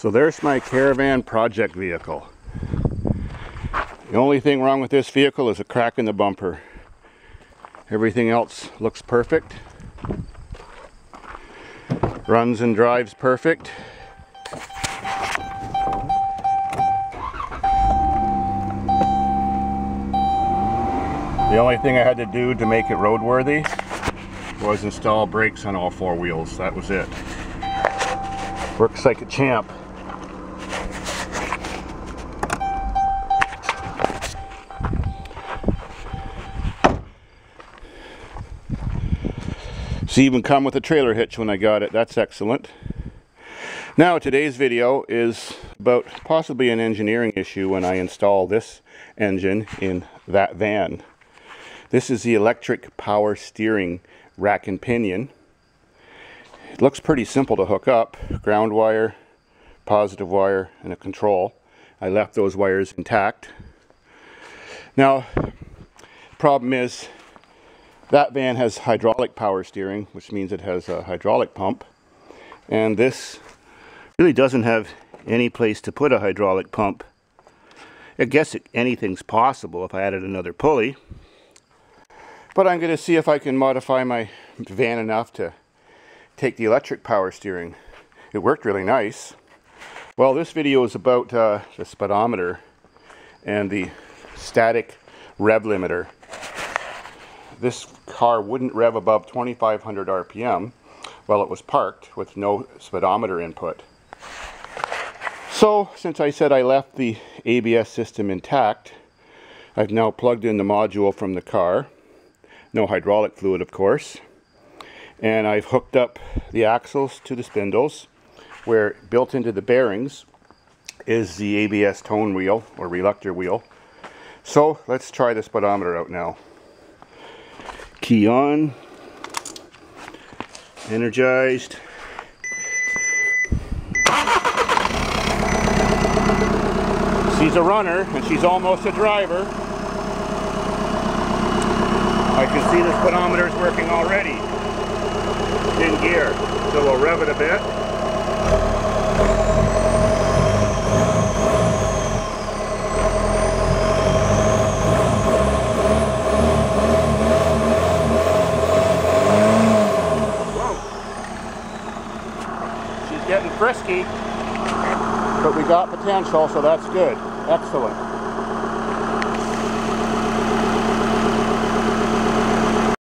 So there's my caravan project vehicle. The only thing wrong with this vehicle is a crack in the bumper. Everything else looks perfect. Runs and drives perfect. The only thing I had to do to make it roadworthy was install brakes on all four wheels. That was it. Works like a champ. It's even come with a trailer hitch when I got it. That's excellent. Now today's video is about possibly an engineering issue when I install this engine in that van. This is the electric power steering rack and pinion. It looks pretty simple to hook up. Ground wire, positive wire, and a control. I left those wires intact. Now, problem is that van has hydraulic power steering, which means it has a hydraulic pump. And this really doesn't have any place to put a hydraulic pump. I guess anything's possible if I added another pulley. But I'm going to see if I can modify my van enough to take the electric power steering. It worked really nice. Well, this video is about uh, the speedometer and the static rev limiter this car wouldn't rev above 2500 RPM while it was parked with no speedometer input. So since I said I left the ABS system intact, I've now plugged in the module from the car. No hydraulic fluid, of course. And I've hooked up the axles to the spindles where built into the bearings is the ABS tone wheel or reluctor wheel. So let's try the speedometer out now key on. Energized. She's a runner and she's almost a driver. I can see the speedometer is working already. In gear. So we'll rev it a bit frisky, but we got potential, so that's good. Excellent.